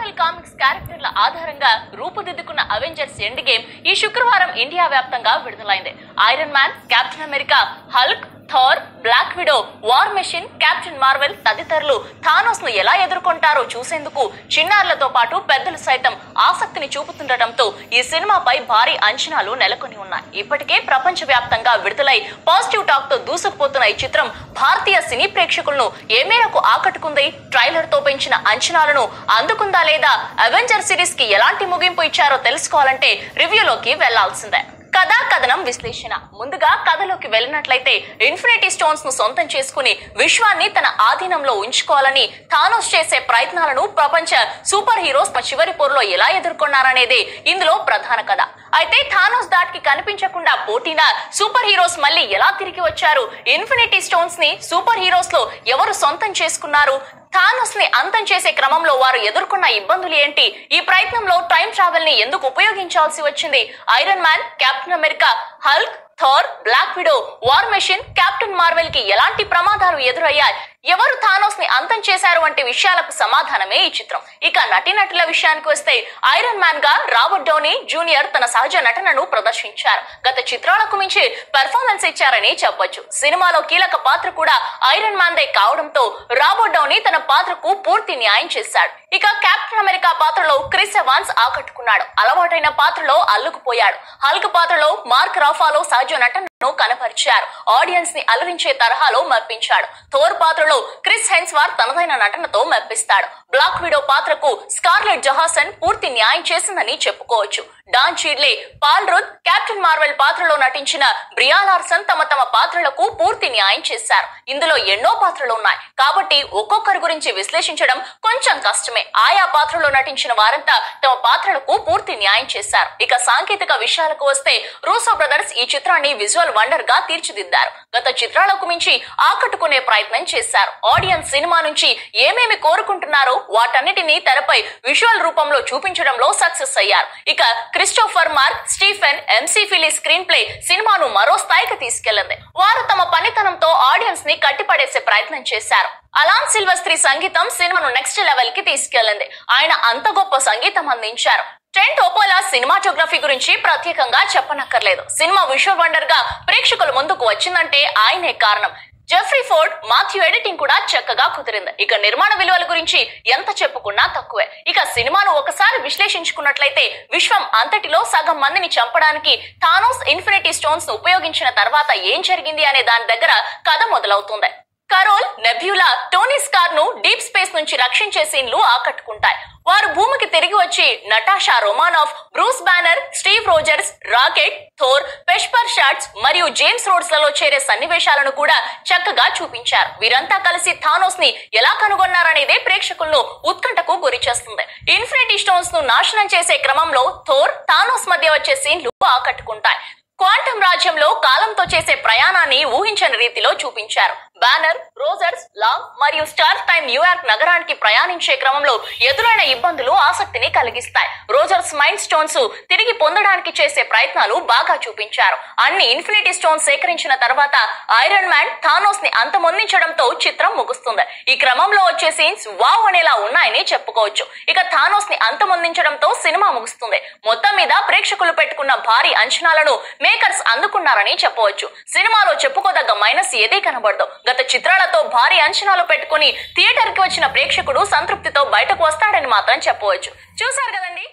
Marvel comics క్యారెక్టర్ల ఆధారంగా రూపుదిద్దుకున్న Avengers end game ఈ శుక్రవారం ఇండియా వ్యాప్తంగా విడుదలైంది. Iron Man Captain America Hulk Thor Black Widow War Machine Captain Marvel తదితరులు థానోస్ను ఎలా ఎదుర్కొంటారో చూసేందుకు చిన్నారులతో పాటు పెద్దలు సైతం ఆసక్తిని చూపుతుండటంతో ఈ సినిమాపై భారీ అంచనాలు నెలకొని ఉన్నాయి. ఇప్పటికే ప్రపంచవ్యాప్తంగా విడుదలై పాజిటివ్ టాక్తో దూసుకుపోతున్న ఈ చిత్రం భారతీయ సినీ ప్రేక్షకులను ఏ మేరకు ఆకట్టుకుంది? ట్రైలర్తో పెంచిన అంచనాలను అందుకుందా లేదా? అవెంజర్ సిరీస్కి ఎలాంటి ముగింపు ఇచ్చారో తెలుసుకోవాలంటే రివ్యూలోకి వెళ్ళాల్సిందే. కథా కథనం విశ్లేషణ. ముందుగా కథలోకి వెళ్ళినట్లయితే ఇన్ఫినిటీ స్టోన్స్ను సొంతం చేసుకుని విశ్వాన్ని తన ఆధీనంలో ఉంచుకోవాలని థానోస్ చేసే ప్రయత్నాలను ప్రపంచ సూపర్ హీరోస్ చివరి పోరులో ఎలా ఎదుర్కొన్నారనేదే ఇందులో ప్రధాన కథ. అయితే థానోస్ దాటికి కనిపించకుండా పోటీన సూపర్ హీరోస్ మళ్ళీ ఎలా తిరిగి వచ్చారు? ఇన్ఫినిటీ స్టోన్స్ని సూపర్ హీరోస్లో ఎవరు సొంతం చేసుకున్నారు? థానోస్ని అంతం చేసే క్రమంలో వారు ఎదుర్కొన్న ఇబ్బందులు ఏంటి? ఈ ప్రయత్నంలో టైం ట్రావెల్ని ఎందుకు ఉపయోగించాల్సి వచ్చింది? Iron Man Captain America Hulk Thor Black Widow War Machine Captain మార్వెల్కి ఎలాంటి ప్రమాదాలు ఎదురయ్యాయి? ఎవరు థానోస్ని అంతం చేశారు వంటి విషయాలకు సమాధానమే ఈ చిత్రం. ఇక నటీనటుల విషయానికి వస్తే ఐరన్ మ్యాన్గా రాబర్ట్ డోనీ జూనియర్ తన సహజ నటనను ప్రదర్శించారు. గత చిత్రాలకు మించి పెర్ఫార్మెన్స్ ఇచ్చారని చెప్పొచ్చు. సినిమాలో కీలక పాత్ర కూడా ఐరన్ మ్యాన్ దే కావడంతో రాబర్ట్ డౌనీ తన పాత్రకు పూర్తి న్యాయం చేశాడు. ఇక కెప్టెన్ అమెరికా పాత్రలో క్రిస్ ఎవాన్స్ ఆకట్టుకున్నాడు. అలవాటైన పాత్రలో అల్లుకుపోయాడు. హల్క్ పాత్రలో మార్క్ రాఫాలో సహజ నటనను కనపరిచారు. ఆడియన్స్ని అలరించే తరహాలో మర్పించాడు. థోర్ పాత్రలో క్రిస్ హెన్స్వార్ తనదైన నటనతో మెప్పిస్తాడు. బ్లాక్ విడో పాత్రకు స్కార్లెట్ జహాసన్ పూర్తి న్యాయం చేసిందని చెప్పుకోవచ్చు. Don Cheadle Paul Rudd Captain Marvel పాత్రలో నటించిన బ్రియా లార్సన్ తమ తమ పాత్రలకు పూర్తి న్యాయం చేశారు. ఇందులో ఎన్నో పాత్రలు ఉన్నాయి. కాబట్టి ఒక్కొక్కరి గురించి విశ్లేషించడం కొంచెం కష్టమే. ఆయా పాత్రలో నటించిన వారంతా తమ పాత్రలకు పూర్తి న్యాయం చేశారు. ఇక సాంకేతిక విషయాలకు వస్తే రూసో బ్రదర్స్ ఈ చిత్రాన్ని విజువల్ వండర్గా తీర్చిదిద్దారు. గత చిత్రాలకు మించి ఆకట్టుకునే ప్రయత్నం చేశారు. ఆడియన్స్ సినిమా నుంచి ఏమేమి కోరుకుంటున్నారో వాటన్నిటినీ తెరపై విజువల్ రూపంలో చూపించడంలో సక్సెస్ అయ్యారు. ఇక Christopher Mark Stephen McFeely screenplay సినిమాను మరో స్థాయికి తీసుకెళ్ళింది వారు తమ పనితనంతో ఆడియన్స్ని కట్టిపడేసే ప్రయత్నం చేశారు. అలాన్ సిల్వస్త్రి సంగీతం సినిమాను నెక్స్ట్ లెవెల్కి తీసుకెళ్ళింది ఆయన అంత గొప్ప సంగీతం అందించారు. ట్రెంట్ ఓపోలా సినిమాటోగ్రఫీ గురించి ప్రత్యేకంగా చెప్పనక్కర్లేదు. సినిమా విశ్వ వండర్గా ప్రేక్షకుల ముందుకు వచ్చిందంటే ఆయనే కారణం. జెఫ్రీ ఫోర్డ్ మాథ్యూ ఎడిటింగ్ కూడా చక్కగా కుదిరింది. ఇక నిర్మాణ విలువల గురించి ఎంత చెప్పుకున్నా తక్కువే. ఇక సినిమాను ఒకసారి విశ్లేషించుకున్నట్లయితే విశ్వం అంతటిలో సగం మందిని చంపడానికి థానోస్ ఇన్ఫినిటీ స్టోన్స్ ఉపయోగించిన తర్వాత ఏం జరిగింది అనే దాని దగ్గర కథ మొదలవుతుంది. కరోల్ నెబ్యూలా టోనీ స్కార్ను డీప్ స్పేస్ నుంచి రక్షించే సీన్లు ఆకట్టుకుంటాయి. వారు భూమికి తిరిగి వచ్చి Natasha Romanoff Bruce Banner Steve Rogers Rocket Thor Pepper Potts మరియు జేమ్స్ రోడ్స్లలో చేరే సన్నివేశాలను కూడా చక్కగా చూపించారు. వీరంతా కలిసి థానోస్ని ఎలా కనుగొన్నారనేదే ప్రేక్షకులను ఉత్కంఠకు గురి చేస్తుంది. ఇన్ఫినిటీ స్టోన్స్ను నాశనం చేసే క్రమంలో థోర్ థానోస్ మధ్య వచ్చే సీన్లు ఆకట్టుకుంటాయి. క్వాంటం రాజ్యంలో కాలంతో చేసే ప్రయాణాన్ని ఊహించని రీతిలో చూపించారు. బ్యానర్ రోజర్స్ లాంగ్ మరియు స్టార్ టైమ్ న్యూయార్క్ నగరానికి ప్రయాణించే క్రమంలో ఎదురైన ఇబ్బందులు ఆసక్తిని కలిగిస్తాయి. రోజర్స్ మైండ్ స్టోన్స్ తిరిగి పొందడానికి చేసే ప్రయత్నాలు బాగా చూపించారు. అన్ని ఇన్ఫినిటీ స్టోన్స్ సేకరించిన తర్వాత ఐరన్ మ్యాన్ థానోస్ని అంతమొందించడంతో చిత్రం ముగుస్తుంది. ఈ క్రమంలో వచ్చే సీన్స్ వావ్ అనేలా ఉన్నాయని చెప్పుకోవచ్చు. ఇక థానోస్ని అంతమొందించడంతో సినిమా ముగుస్తుంది. మొత్తం మీద ప్రేక్షకులు పెట్టుకున్న భారీ అంచనాలను మేకర్స్ అందుకున్నారని చెప్పవచ్చు. సినిమాలో చెప్పుకోదగ్గ మైనస్ ఏదీ కనబడదు. గత చిత్రాలతో భారీ అంచనాలు పెట్టుకుని థియేటర్కి వచ్చిన ప్రేక్షకుడు సంతృప్తితో బయటకు వస్తాడని మాత్రం చెప్పవచ్చు. చూసారు కదండి?